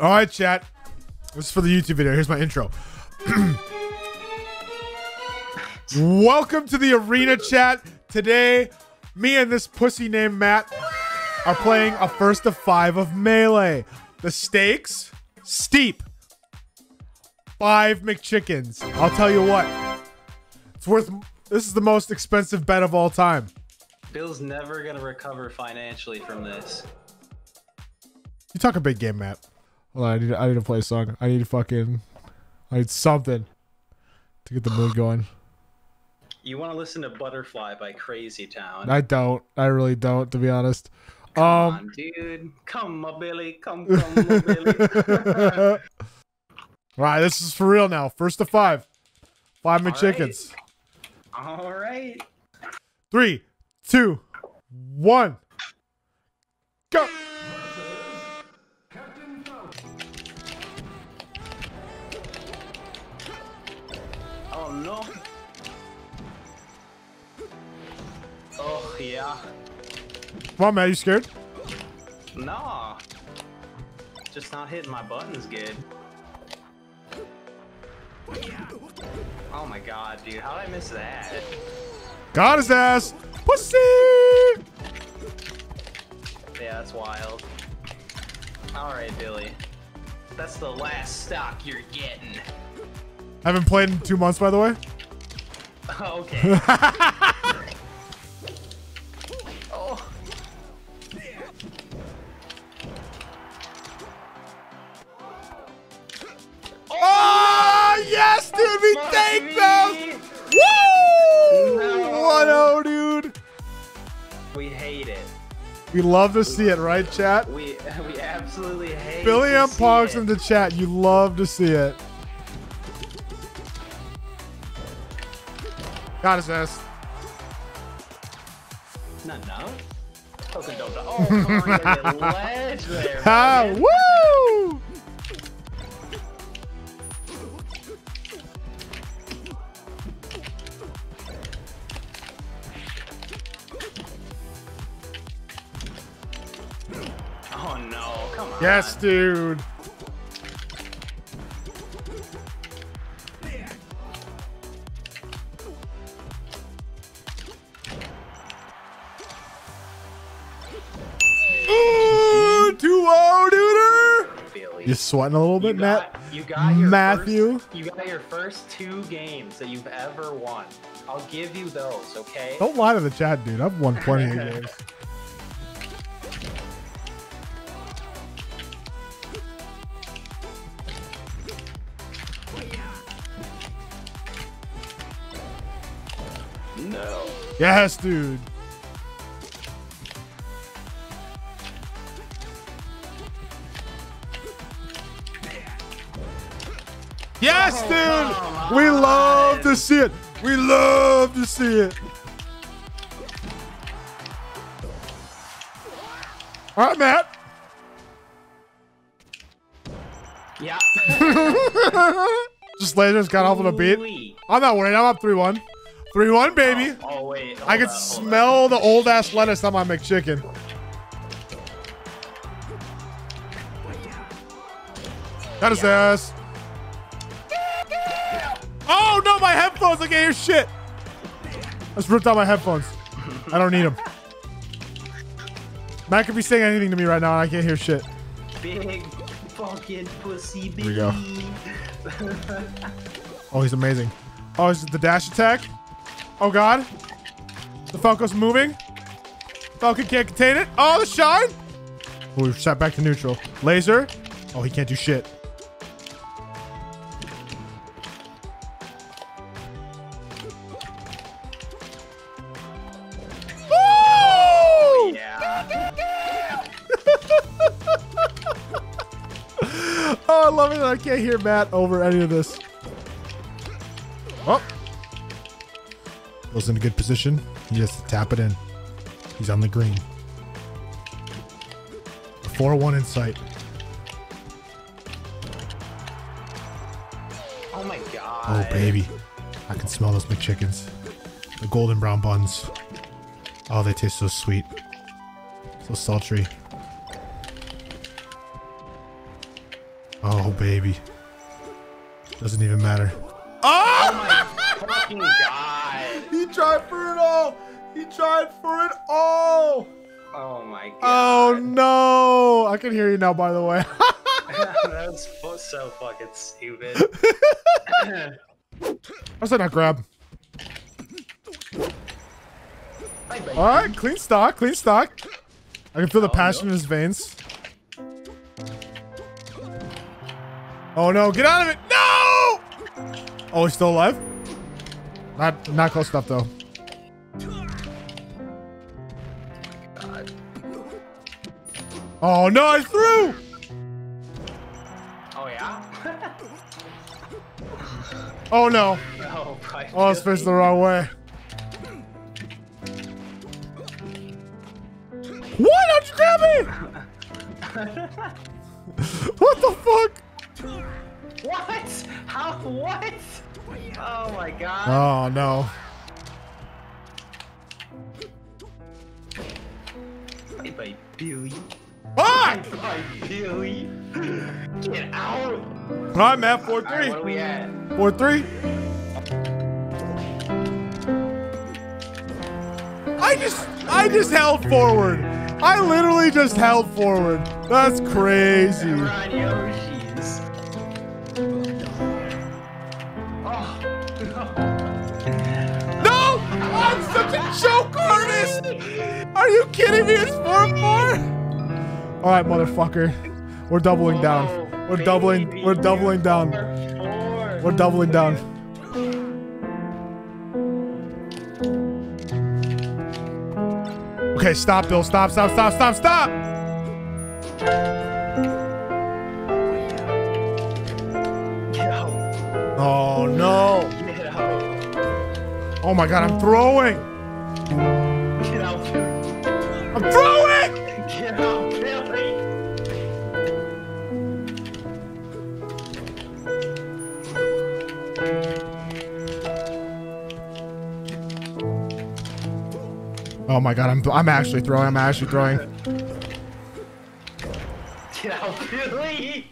All right, chat. This is for the YouTube video. Here's my intro. Welcome to the arena chat. Today, me and this pussy named Matt are playing a first of five of Melee. The stakes, steep. Five McChickens. I'll tell you what. It's worth, this is the most expensive bet of all time. Bill's never gonna recover financially from this. You talk a big game, Matt. Hold on, I need, I need to play a song. I need to fucking, I need something to get the mood going. You want to listen to Butterfly by Crazy Town? I don't. I really don't, to be honest. Come um, on, dude. Come, my Billy. Come, come, my Billy. All right, this is for real now. First to five. Five All McChickens. All right. Three, two, one. Go. Oh no. Oh yeah. Come on, Matt. You scared? Nah. Just not hitting my buttons good. Oh my god, dude. How did I miss that? Got his ass. Pussy. Yeah, that's wild. Alright, Billy. That's the last stock you're getting. Haven't played in two months, by the way. okay. oh. Oh, yes, dude. We take those. Woo! No. 1-0, dude. We hate it. We love to see it, right, chat? We we absolutely hate Billy to M. Pogs in the chat. You love to see it. Got his ass. No, no. Token don't. Oh, come on, you hit ledge there. Ah, woo! Oh no, come on. Yes, dude. Billy. You sweating a little You bit, Matt? got, you got your Matthew? First, you got your first two games that you've ever won. I'll give you those, okay? Don't lie to the chat, dude. I've won plenty of games. No. Yes, dude. Yes, Oh, dude. come We love to see it. We love to see it. All right, Matt. Yeah. Just lasers got off on a beat. I'm not worried. I'm up 3 1. 3 1, baby. Oh, wait. I can up, hold smell the old ass lettuce on my McChicken. Got his ass. My headphones! I can't hear shit. I just ripped out my headphones. I don't need them. Matt could be saying anything to me right now, and I can't hear shit. Big fucking pussy we go. Oh, he's amazing. Oh, is it the dash attack? Oh god. The Falco's moving. Falcon can't contain it. Oh, the shine. Oh, we've shot back to neutral. Laser. Oh, he can't do shit. I love it that I can't hear Matt over any of this. Oh. Bill's in a good position. He has to tap it in. He's on the green. 4-1 in sight. Oh my god. Oh, baby. I can smell those McChickens. The golden brown buns. Oh, they taste so sweet. So sultry. Oh, baby. Doesn't even matter. Oh! Fucking god. he tried for it all. He tried for it all. Oh my oh, god. Oh no! I can hear you now. By the way. that was so fucking stupid. How's that not grab? All right, clean stock, clean stock. I can feel the Oh, passion no. in his veins. Oh no! Get out of it! No! Oh, he's still alive. Not, not close enough though. Oh no! I threw. Oh yeah? Oh no! oh my Oh, I was facing the wrong way. What? How'd you grab me? what the fuck? What? How? What? Oh my god. Oh no. Bye bye, Billy. Ah! Bye, Billy. Get out. All right, Matt. Four Alright, three. what are we at? Four three. I just, I just held forward. I literally just held forward. That's crazy. Joke artist! Are you kidding me? It's 4 4? Alright, motherfucker. We're doubling down. We're doubling we're doubling down. We're doubling down. Okay, stop, Bill. Stop, stop, stop, stop, stop! Oh no. Oh my god, I'm throwing! Get out. I'm throwing! Get out, Billy. Oh my god, I'm I'm actually throwing, I'm actually throwing. Get out, Billy.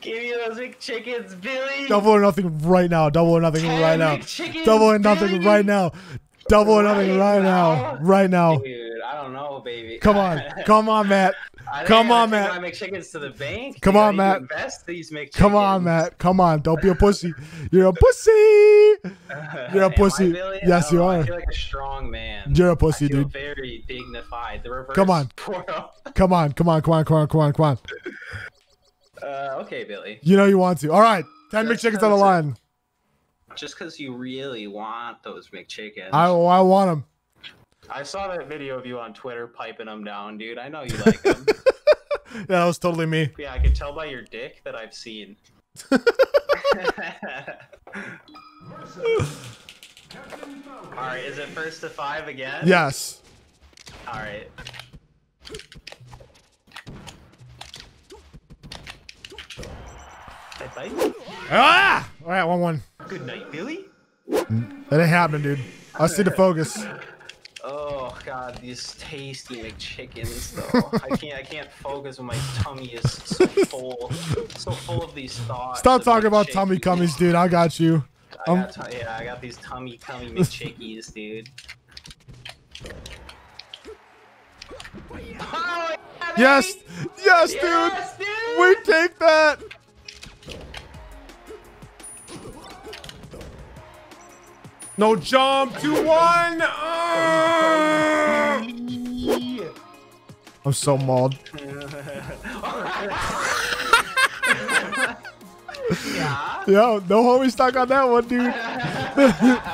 Give me those McChickens, Billy. Double or nothing right now. Double or nothing Ten right now. Double or nothing Billy. right now. Double or nothing Right right now. now? Right now. Dude, I don't know, baby. Come on. Come on, Matt. I Come on, Matt. take My McChickens to the bank. Come dude. On, Matt. Invest these McChickens. Come on, Matt. Come on. Don't be a pussy. You're a pussy. You're a I, pussy. Billy? Yes, you know. I are. feel like a strong man. You're a pussy, I dude. Very dignified. The reverse. Come on. Come on. Come on. Come on. Come on. Come on. Come on. Uh, okay, Billy. You know you want to. All right. 10 Just McChickens on the line. Just because you really want those McChickens. I, I want them. I saw that video of you on Twitter piping them down, dude. I know you like them. Yeah, that was totally me. yeah, I can tell by your dick that I've seen. All right, is it first to five again? Yes. All right. Bye bye. Ah! All right. 1 1. Good night, Billy. That ain't happening, dude. I see the focus. Oh god, these tasty McChickens though. I can't I can't focus when my tummy is so full, so full of these thoughts. Stop talking about tummy McChickens. cummies, dude. I got you. I Um, got yeah, I got these tummy cummy McChickies, dude. Oh, yeah, Yes. baby! Yes, dude. Yes, dude! We take that. No jump. 2 1. Ah! I'm so mauled. yeah. Yo, no homie stock on that one, dude.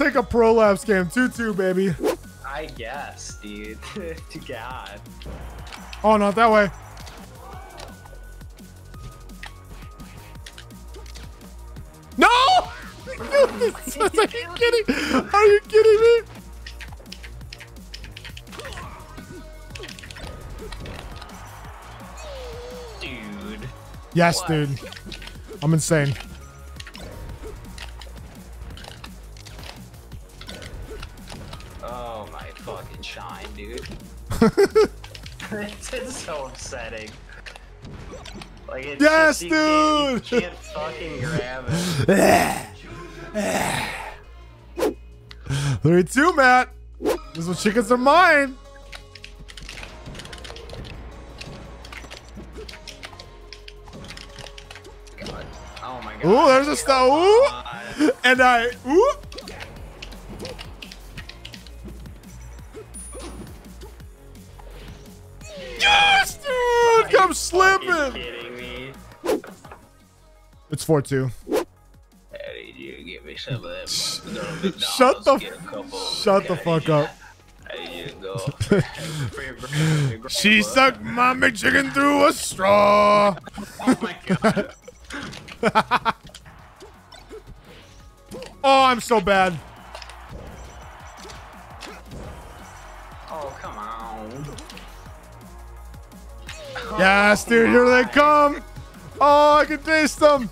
take a prolapse game. 2 2, baby. I guess, dude. to God. Oh, not that way. No! Are you kidding? Are you kidding me? Dude. Yes, What? dude. I'm insane. Like it's Yes, just, you Can't, dude! you can't fucking grab it. Three, two, Matt. These one chickens are mine. God. Oh my god. Ooh, there's a star. Ooh. And I, ooh. Yes, dude! Come slipping. Kidding 4 2. Hey, you give me some of that Shut the- get a couple. Shut the fuck up. I need to go. For your birthday, grandma. She sucked my McChicken through a straw. Oh my god. Oh, I'm so bad. Oh come on. Yes, dude, here they come. Oh, I can taste them.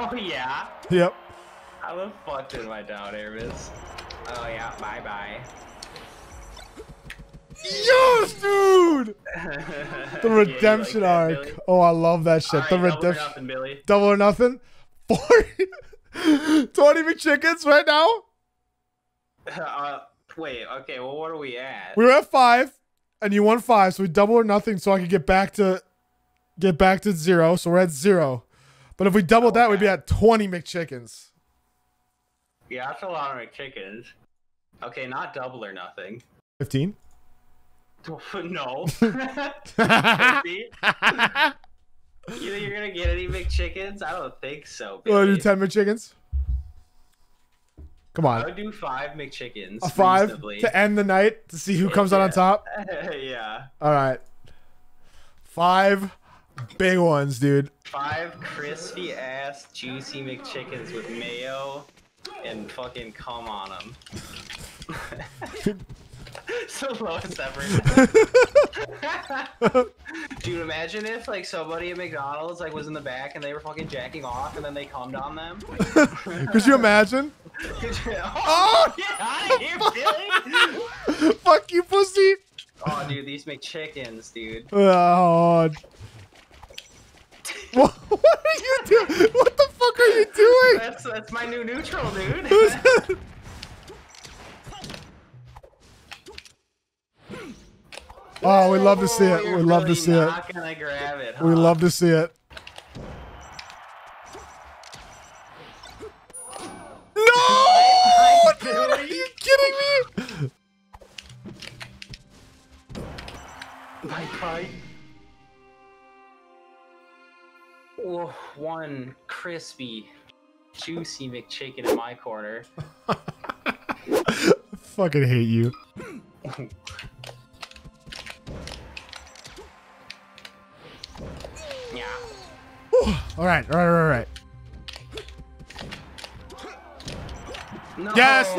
Oh yeah. Yep. How the fuck did my down air miss? Oh yeah. Bye bye. Yes, dude. The redemption arc. Oh, I love that shit. the redemption. Nothing, Billy. Double or nothing. 40, 20 McChickens right now. Uh, wait. Okay. Well, what are we at? We were at five, and you won five, so we double or nothing, so I could get back to get back to zero. So we're at zero. But if we doubled that, we'd be at 20 McChickens. Yeah, that's a lot of chickens. Okay, not double or nothing. 15. no. You think you're gonna get any McChickens? I don't think so. To Billy. do 10 McChickens? Come on. I would do five McChickens. A five reasonably. to end the night to see who comes out on Yeah. top. yeah. All right. Five big ones, dude. Five crispy ass juicy McChickens with mayo and fucking cum on them. so lowest ever. Dude, imagine if like somebody at McDonald's like was in the back and they were fucking jacking off and then they cummed on them. Could you imagine? oh, get out of here, Billy! Fuck you, pussy. Oh, dude, these McChickens, dude. Oh. What, what are you doing? What the fuck are you doing? That's that's my new neutral, dude. Who's that? Oh, we love to see it. We love to see it. Not gonna grab it. We love to see it. One crispy, juicy McChicken in my corner. Fucking hate you. Yeah. All right, all right, all right, all right. No. Yes,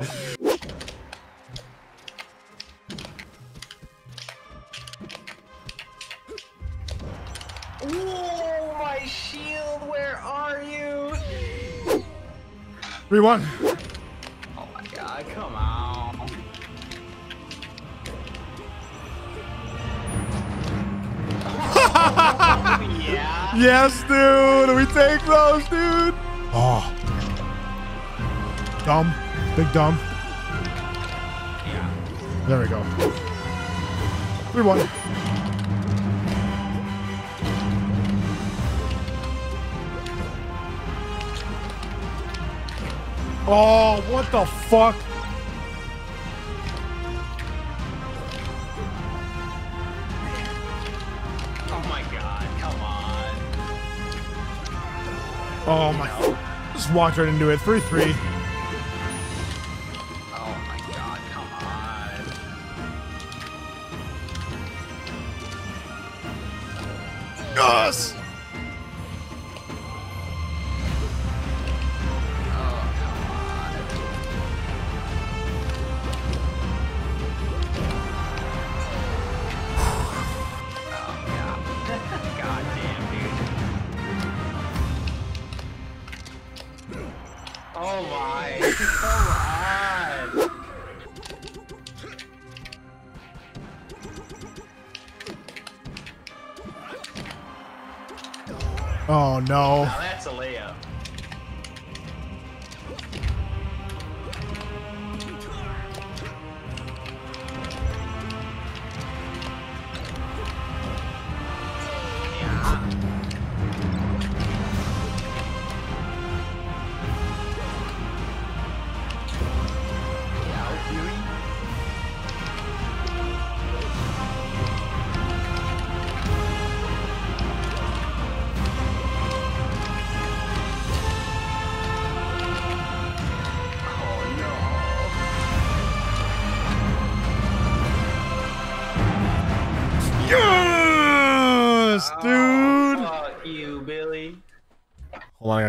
dude. Three one. Oh my god, come on. yeah. Yes, dude. We take those, dude. Oh. Dumb. Big dumb. Yeah. There we go. Three one. Oh, what the fuck? Oh my god, come on. Oh my. Just walked right into it. 3 3. Oh my god, come on. Yes! Oh no.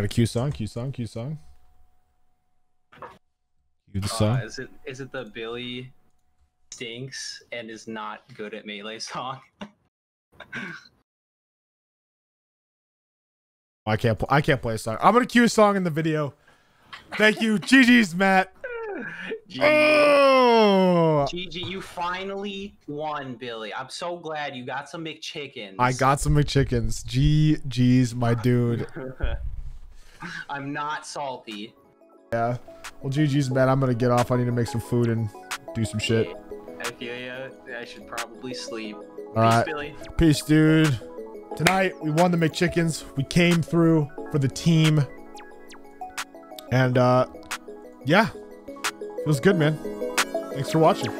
Hold on, I got a Q song, Q song, Q song. Cue the Uh, song. is it is it the Billy stinks and is not good at melee song? I can't. Pl- I can't play a song. I'm gonna cue a song in the video. Thank you, GG's, Matt. GG. Oh, GG, you finally won, Billy. I'm so glad you got some McChickens. I got some McChickens. GG's, my dude. I'm not salty. Yeah. Well, GG's, Matt. I'm gonna get off. I need to make some food and do some shit. I feel ya. I should probably sleep. All Peace, right. Billy. Peace, dude. Tonight we won the McChickens. We came through for the team. And uh yeah. Feels good, man. Thanks for watching.